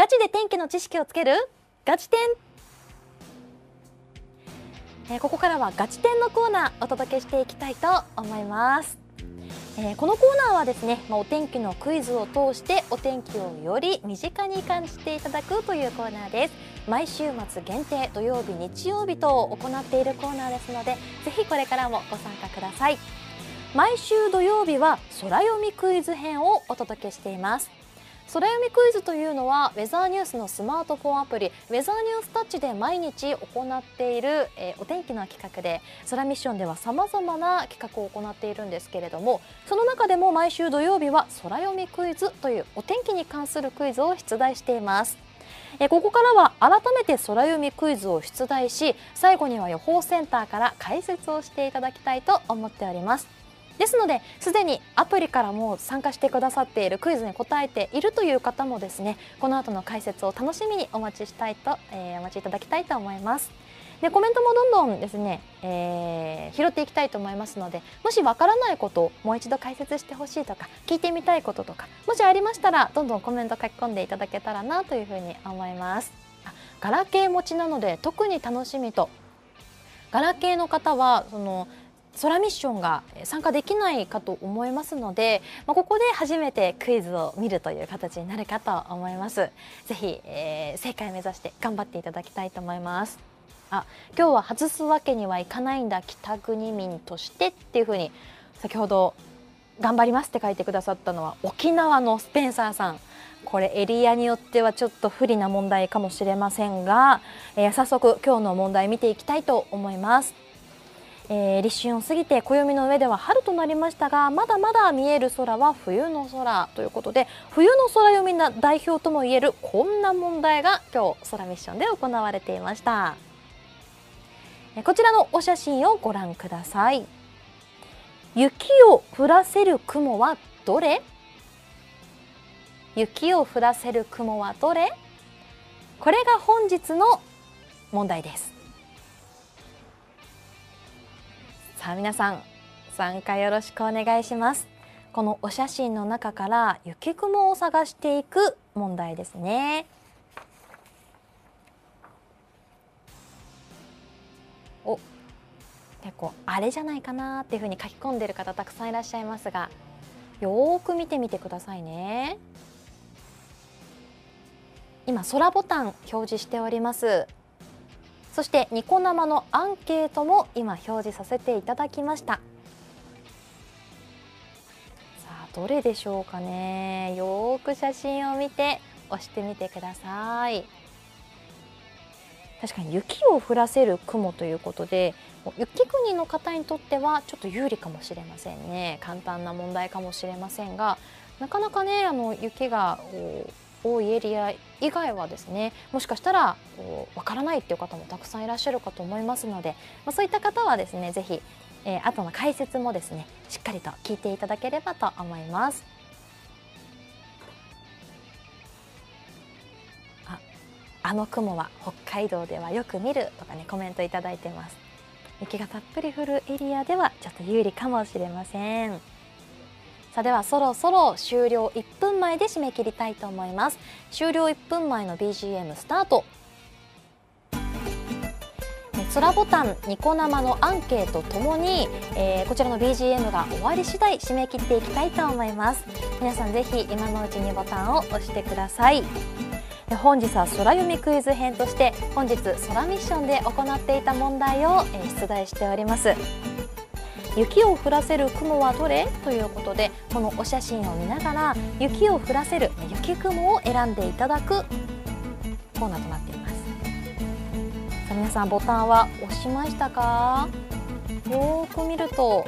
ガチで天気の知識をつける？ガチ天えー、ここからはガチ天のコーナーお届けしていきたいと思います。えー、このコーナーはですね、まあ、お天気のクイズを通してお天気をより身近に感じていただくというコーナーです。毎週末限定土曜日日曜日と行っているコーナーですのでぜひこれからもご参加ください。毎週土曜日は空読みクイズ編をお届けしています。空読みクイズというのはウェザーニュースのスマートフォンアプリウェザーニュースタッチで毎日行っている、えー、お天気の企画で空ミッションではさまざまな企画を行っているんですけれどもその中でも毎週土曜日は空読みクイズというお天気に関するクイズを出題しています。えここからは改めて空読みクイズを出題し最後には予報センターから解説をしていただきたいと思っております。ですのですでにアプリからも参加してくださっているクイズに答えているという方もですねこの後の解説を楽しみにお待ちしたいと、えー、お待ちいただきたいと思います。でコメントもどんどんですね、えー、拾っていきたいと思いますのでもしわからないことをもう一度解説してほしいとか聞いてみたいこととかもしありましたらどんどんコメント書き込んでいただけたらなというふうに思います。ガラケー持ちなので特に楽しみと。ガラケーの方はその空ミッションが参加できないかと思いますので、まあ、ここで初めてクイズを見るという形になるかと思います。ぜひ、えー、正解を目指して頑張っていただきたいと思います。あ、今日は外すわけにはいかないんだ北国民としてっていうふうに先ほど頑張りますって書いてくださったのは沖縄のスペンサーさん。これエリアによってはちょっと不利な問題かもしれませんが、えー、早速今日の問題見ていきたいと思います。えー、立春を過ぎて暦の上では春となりましたがまだまだ見える空は冬の空ということで冬の空読みな代表ともいえるこんな問題が今日空ミッションで行われていましたこちらのお写真をご覧ください雪を降らせる雲はどれ雪を降らせる雲はどれこれが本日の問題ですさあ皆さん参加よろしくお願いします。このお写真の中から雪雲を探していく問題ですね。お結構あれじゃないかなっていうふうに書き込んでる方たくさんいらっしゃいますがよく見てみてくださいね。今空ボタン表示しております。そしてニコ生のアンケートも今表示させていただきました。さあどれでしょうかね。よく写真を見て押してみてください。確かに雪を降らせる雲ということで雪国の方にとってはちょっと有利かもしれませんね。簡単な問題かもしれませんがなかなかねあの雪が多いエリア以外はですねもしかしたらわからないっていう方もたくさんいらっしゃるかと思いますので、まあ、そういった方はですねぜひ、えー、後の解説もですねしっかりと聞いていただければと思います。ああの雲は北海道ではよく見るとかねコメントいただいてます雪がたっぷり降るエリアではちょっと有利かもしれませんさあではそろそろ終了1分前で締め切りたいと思います。終了1分前の BGM スタート。空ボタンニコ生のアンケートともに、えー、こちらの BGM が終わり次第締め切っていきたいと思います。皆さんぜひ今のうちにボタンを押してください。本日は空読みクイズ編として本日空ミッションで行っていた問題を出題しております。雪を降らせる雲はどれ？ということでこのお写真を見ながら雪を降らせる雪雲を選んでいただく。コーナーとなっています。さあ皆さんボタンは押しましたか？よーく見るとわ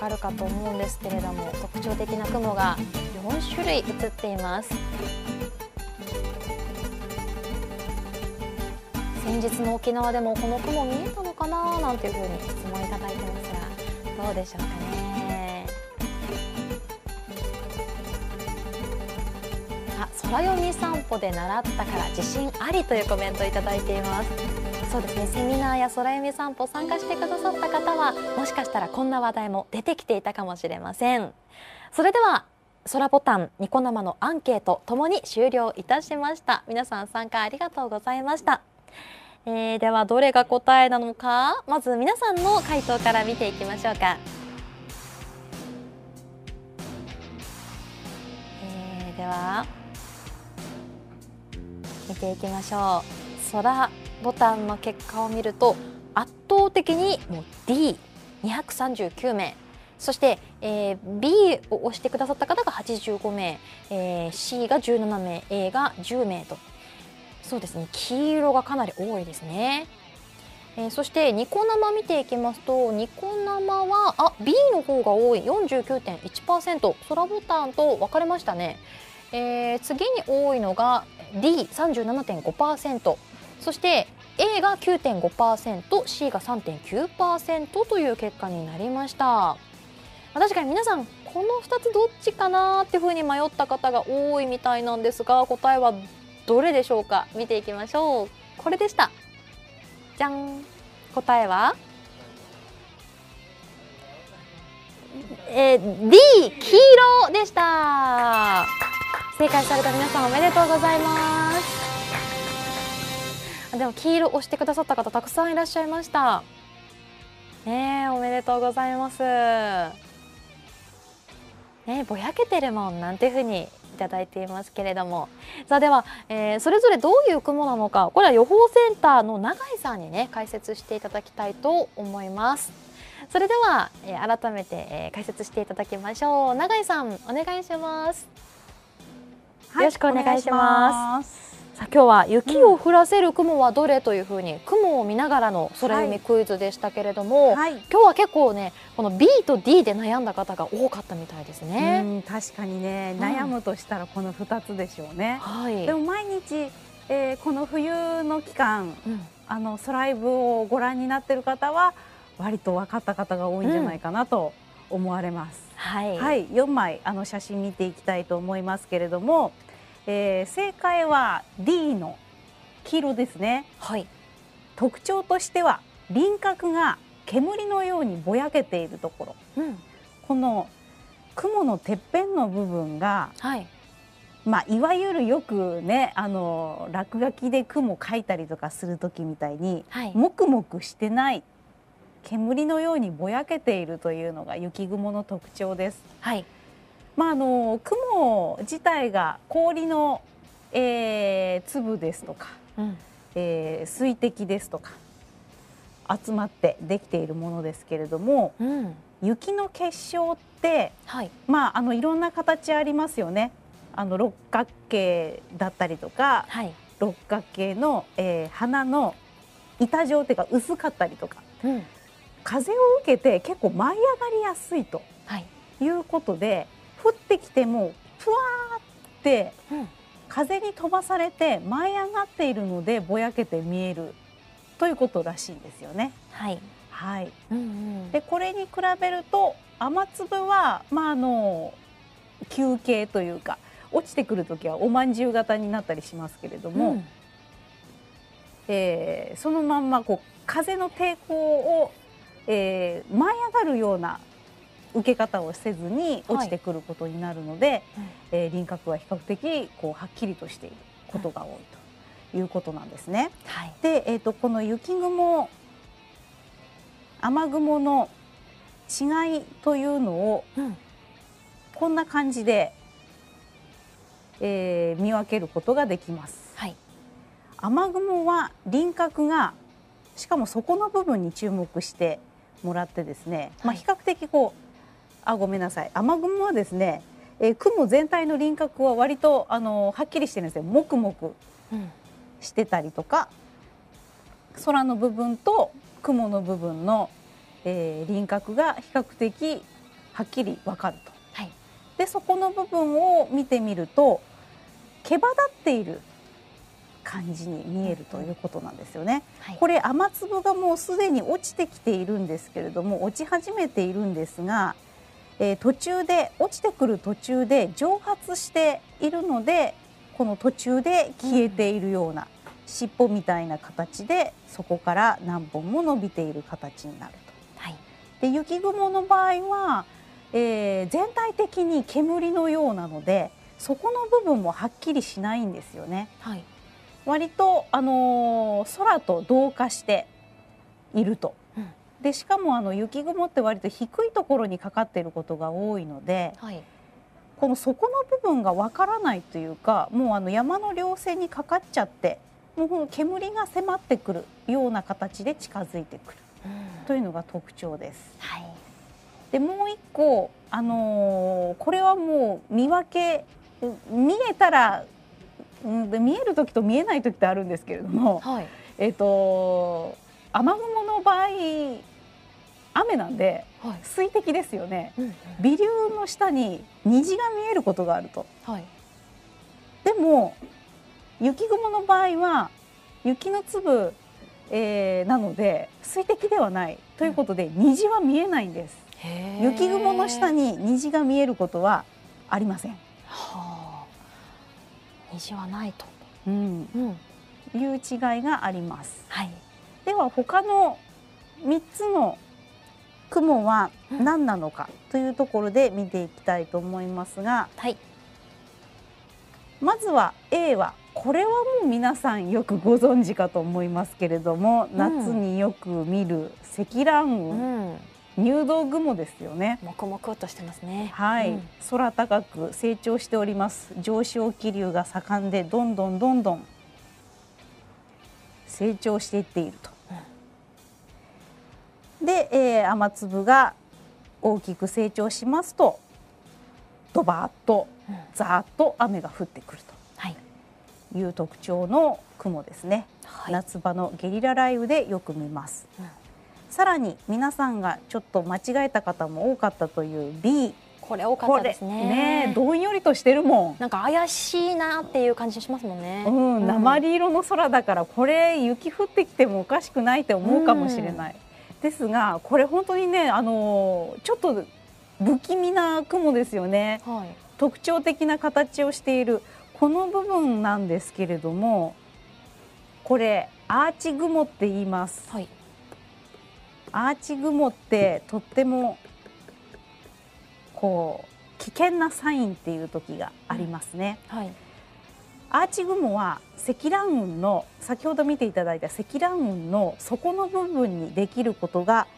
かるかと思うんですけれども特徴的な雲が4種類映っています。先日の沖縄でもこの雲見えたのかななんていうふうに質問いただいてますがどうでしょうかねあ空読み散歩で習ったから自信ありというコメントいただいています。そうですねセミナーや空読み散歩参加してくださった方はもしかしたらこんな話題も出てきていたかもしれません。それでは空ボタンニコ生のアンケートともに終了いたしました。皆さん参加ありがとうございました。えー、ではどれが答えなのかまず皆さんの回答から見ていきましょうか、えー、では見ていきましょう。空ボタンの結果を見ると圧倒的にもう D239 名。そして、えー、B を押してくださった方が85名、えー、C が17名。A が10名と。そうですね。黄色がかなり多いですね。えー、そしてニコ生見ていきますとニコ生はあ B の方が多い。49.1%空ボタンと分かれましたね、えー、次に多いのが D37.5% そして A が 9.5%C が3.9%という結果になりました。確かに皆さんこの2つどっちかなっていうふうに迷った方が多いみたいなんですが答えはどれでしょうか？見ていきましょう。これでした。じゃん。答えは？えー、D 黄色でした。正解された皆さんおめでとうございます。でも黄色押してくださった方たくさんいらっしゃいました。ねおめでとうございます。ねぼやけてるもん。なんていうふうにいただいていますけれども。さあでは、えー、それぞれどういう雲なのかこれは予報センターの永井さんにね解説していただきたいと思います。それでは、えー、改めて、えー、解説していただきましょう。永井さんお願いします、はい、よろしくお願いしますさあ今日は雪を降らせる雲はどれというふうに雲を見ながらの空読みクイズでしたけれども、はい、今日は結構ねこの B と D で悩んだ方が多かったみたいですね。確かにね悩むとしたらこの2つでしょうね。はい、でも毎日、えー、この冬の期間、うん、あのソライブをご覧になってる方は割と分かった方が多いんじゃないかなと思われます。うん、はい、はい、4枚あの写真見ていきたいと思いますけれども。えー、正解は D の黄色ですね、はい、特徴としては輪郭が煙のようにぼやけているところ、うん、この雲のてっぺんの部分が、はい、まあ、いわゆるよくねあの落書きで雲描いたりとかする時みたいに、はい、もくもくしてない煙のようにぼやけているというのが雪雲の特徴です。はいまあ、あの雲自体が氷の、えー、粒ですとか、うん、えー、水滴ですとか集まってできているものですけれども、うん、雪の結晶って、はい、まああのいろんな形ありますよね。あの六角形だったりとか、はい、六角形の、えー、花の板状っていうか薄かったりとか、うん、風を受けて結構舞い上がりやすいと、はい、いうことで降ってきてもふわーって風に飛ばされて舞い上がっているのでぼやけて見えるということらしいんですよね。はい、はい、うんうん、でこれに比べると雨粒はまああの球形というか落ちてくる時はおまんじゅう型になったりしますけれども、うん、えー、そのまんまこう風の抵抗を、えー、舞い上がるような受け方をせずに落ちてくることになるので、はい、えー、輪郭は比較的こうはっきりとしていることが多いということなんですね。はい、で、えーと、この雪雲雨雲の違いというのを、うん、こんな感じで、えー、見分けることができます。はい、雨雲は輪郭がしかも底の部分に注目してもらってですね、まあ、比較的こうあごめんなさい。雨雲はですね、えー、雲全体の輪郭は割とあのはっきりしてるんですよ。もくもくしてたりとか、うん、空の部分と雲の部分の、えー、輪郭が比較的はっきり分かると。はい、でそこの部分を見てみると毛羽立っている感じに見えるということなんですよね。はい、これ雨粒がもうすでに落ちてきているんですけれども落ち始めているんですがえー、途中で落ちてくる途中で蒸発しているのでこの途中で消えているような、うん、尻尾みたいな形でそこから何本も伸びている形になると。はい、で雪雲の場合は、えー、全体的に煙のようなのでそこの部分もはっきりしないんですよね。はい、割と、あのー、空と同化していると。うん、でしかもあの雪雲って割と低いところにかかっていることが多いので、はい、この底の部分がわからないというかもうあの山の稜線にかかっちゃってもう煙が迫ってくるような形で近づいてくる、うん、というのが特徴です。はい、でもう一個、あのー、これはもう見分け見えたら、うん、見える時と見えない時ってあるんですけれども、はい、えっ、ー、と雨雲の場合雨なんで、水滴ですよね、うんうん、微粒の下に虹が見えることがあると、はい、でも雪雲の場合は雪の粒、えー、なので水滴ではない。ということで、うん、虹は見えないんです。雪雲の下に虹が見えることはありません、はあ、虹はないと、うん、うん、いう違いがあります、はい、では他の3つの雲は何なのかというところで見ていきたいと思いますが、はい、まずは A はこれはもう皆さんよくご存知かと思いますけれども、うん、夏によく見る積乱雲、うん、入道雲ですよね。もくもくとしてますね。はい、うん、空高く成長しております。上昇気流が盛んでどんどんどんどん成長していっていると。で、えー、雨粒が大きく成長しますとドバーッとザーッと雨が降ってくるという特徴の雲ですね、はい、夏場のゲリラ雷雨でよく見ます、うん、さらに皆さんがちょっと間違えた方も多かったという B これ多かったですね。ねどんよりとしてるもん。なんか怪しいなっていう感じしますもんね。うん、鉛色の空だからこれ雪降ってきてもおかしくないって思うかもしれない。ですがこれ本当にねあのちょっと不気味な雲ですよね、はい、特徴的な形をしているこの部分なんですけれどもこれアーチ雲って言います、はい、アーチ雲ってとってもこう危険なサインっていう時がありますね、うんはいアーチ雲は積乱雲の先ほど見ていただいた積乱雲の底の部分にできることが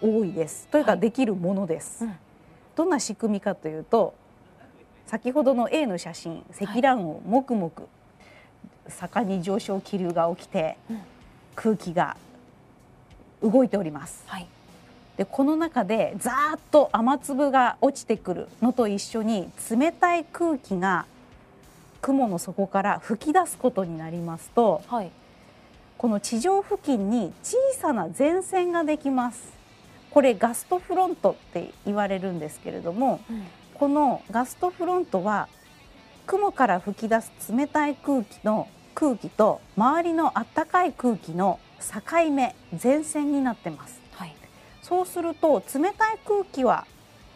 多いです。というかできるものです、はいうん、どんな仕組みかというと先ほどの A の写真積乱雲、もくもく盛んに上昇気流が起きて、うん、空気が動いております、はい、でこの中でざーっと雨粒が落ちてくるのと一緒に冷たい空気が雲の底から吹き出すことになりますと、はい、この地上付近に小さな前線ができます。これガストフロントって言われるんですけれども、うん、このガストフロントは雲から吹き出す冷たい空気の空気と周りの暖かい空気の境目前線になってます、はい、そうすると冷たい空気は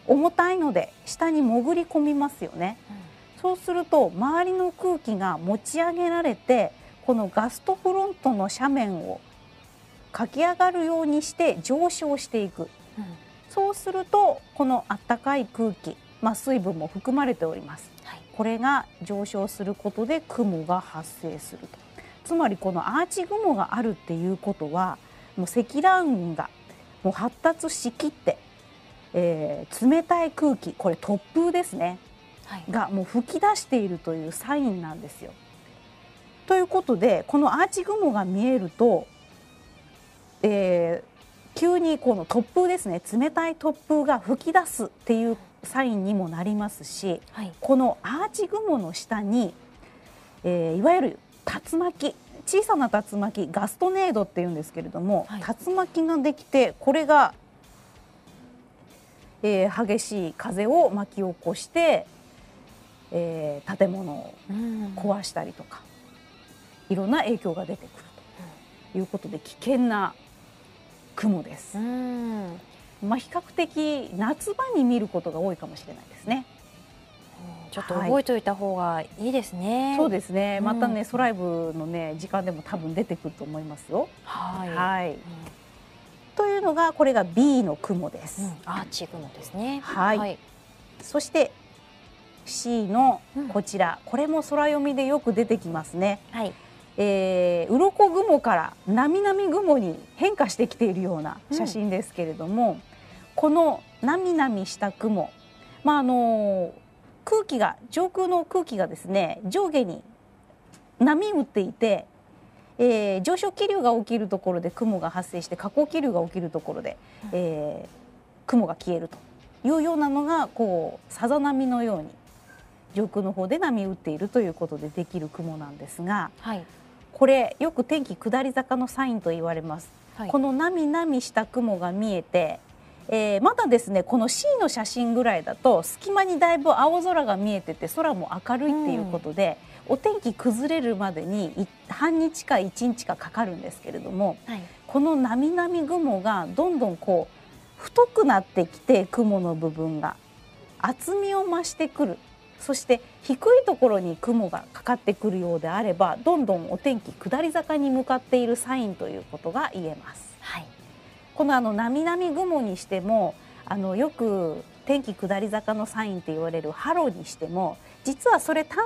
重たいので下に潜り込みますよね、うんそうすると周りの空気が持ち上げられてこのガストフロントの斜面を駆け上がるようにして上昇していく、うん、そうするとこのあったかい空気、まあ、水分も含まれております、はい、これが上昇することで雲が発生すると。つまりこのアーチ雲があるっていうことはもう積乱雲がもう発達しきって、えー、冷たい空気これ突風ですねがもう吹き出しているというサインなんですよ。ということでこのアーチ雲が見えると、えー、急にこの突風ですね冷たい突風が吹き出すっていうサインにもなりますし、はい、このアーチ雲の下に、えー、いわゆる竜巻小さな竜巻ガストネードっていうんですけれども、はい、竜巻ができてこれが、えー、激しい風を巻き起こしてえー、建物を壊したりとか、いろんな影響が出てくるということで危険な雲です。まあ、比較的夏場に見ることが多いかもしれないですね。ちょっと覚えておいた方がいいですね。はい、そうですね。またね、うん、ソライブのね時間でも多分出てくると思いますよ。はい。はい。うんというのがこれが B の雲です。うん、アーチ雲ですね。はい。はい、そして C のこちら、うん、これも空読みでよく出てきますね。はい。えー、鱗雲からなみなみ雲に変化してきているような写真ですけれども、うん、このなみなみした雲、まああの空気が上空の空気がですね上下に波打っていてえー、上昇気流が起きるところで雲が発生して下降気流が起きるところで、えー、雲が消えるというようなのがこうさざ波のように上空の方で波打っているということでできる雲なんですが、はい、これよく天気下り坂のサインと言われます。はい、このなみなみした雲が見えてえー、まだですねこの C の写真ぐらいだと隙間にだいぶ青空が見えてて空も明るいっていうことで、うん、お天気崩れるまでに半日か1日かかかるんですけれども、はい、このなみなみ雲がどんどんこう太くなってきて雲の部分が。厚みを増してくるそして低いところに雲がかかってくるようであればどんどんお天気下り坂に向かっているサインということが言えます。はい。このあのなみなみ雲にしてもあのよく天気下り坂のサインって言われるハロにしても実はそれ単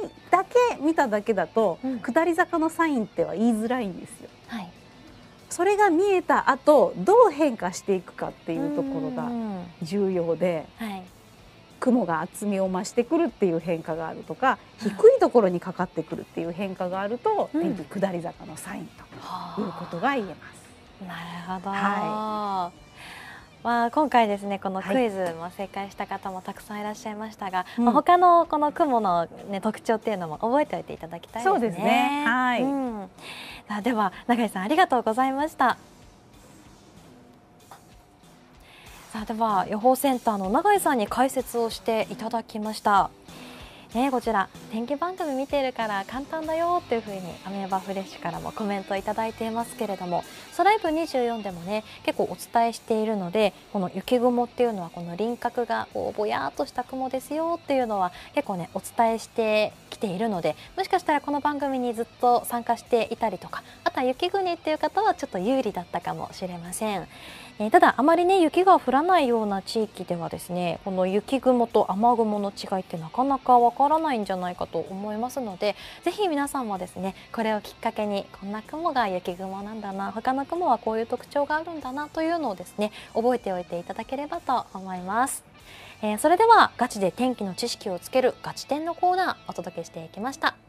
体だけ見ただけだと、うん、下り坂のサインっては言いづらいんですよ。はい、それが見えた後どう変化していくかっていうところが重要で、はい、雲が厚みを増してくるっていう変化があるとか低いところにかかってくるっていう変化があると、うん、天気下り坂のサインということが言えます。なるほど、はい、まあ、今回ですねこのクイズも正解した方もたくさんいらっしゃいましたが、はい、まあ、他のこの雲の、ね、特徴っていうのも覚えておいていただきたいですね。そうですね。はい、うん、では永井さんありがとうございました。さあでは予報センターの永井さんに解説をしていただきました。ね、こちら天気番組見てるから簡単だよっていう風にアメーバフレッシュからもコメントいただいていますけれどもソライブ24でもね結構お伝えしているのでこの雪雲っていうのはこの輪郭がこうぼやっとした雲ですよっていうのは結構ねお伝えしてきているのでもしかしたらこの番組にずっと参加していたりとかあとは雪国っていう方はちょっと有利だったかもしれません。えー、ただあまりね雪が降らないような地域ではですねこの雪雲と雨雲の違いってなかなかわからないんじゃないかと思いますのでぜひ皆さんもですねこれをきっかけにこんな雲が雪雲なんだな他の雲はこういう特徴があるんだなというのをですね覚えておいていただければと思います。えー、それではガチで天気の知識をつけるガチ天のコーナーお届けしていきました。